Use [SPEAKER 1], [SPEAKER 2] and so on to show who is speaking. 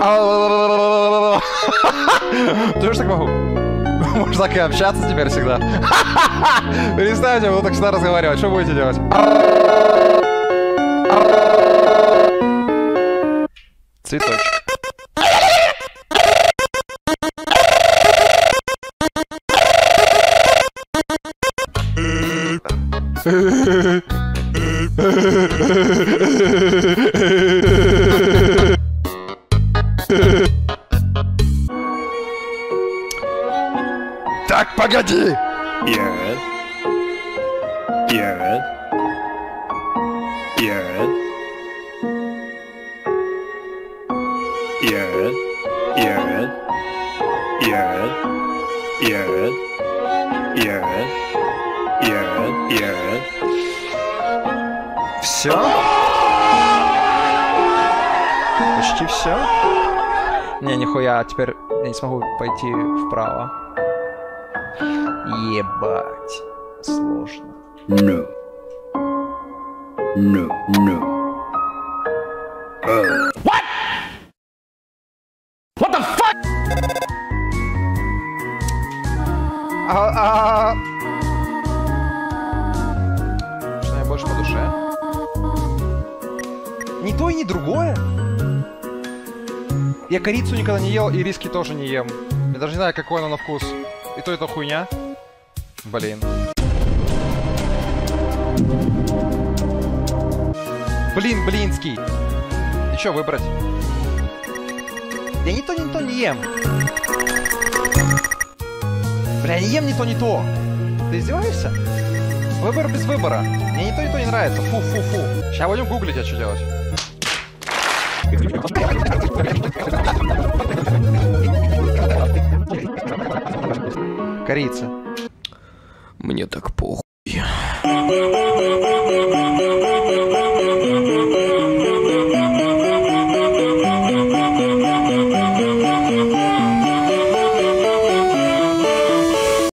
[SPEAKER 1] Ты же так могу? Можно так и общаться теперь всегда. Перестаньте, буду так всегда разговаривать. Что будете делать? Цветочек. Так, погоди!
[SPEAKER 2] Yes. Yes. Yes. Yes. Yes. Yes. Yes. Yes. Yes. Yes.
[SPEAKER 1] Все? Почти все? Не, нихуя, теперь я не смогу пойти вправо. Ебать. Сложно.
[SPEAKER 2] No. No. No. Oh.
[SPEAKER 1] А, а... Что мне больше по душе? Ни то и ни другое? Я корицу никогда не ел, и риски тоже не ем. Я даже не знаю, какой оно на вкус. И то, и то хуйня. Блин. Блин, блинский. И что выбрать? Я ни то, ни то не ем. Бля, я не ем ни то, ни то. Ты издеваешься? Выбор без выбора. Мне ни то, ни то не нравится. Фу, фу, фу. Сейчас будем гуглить, а что делать. Корица.
[SPEAKER 2] Мне так похуй.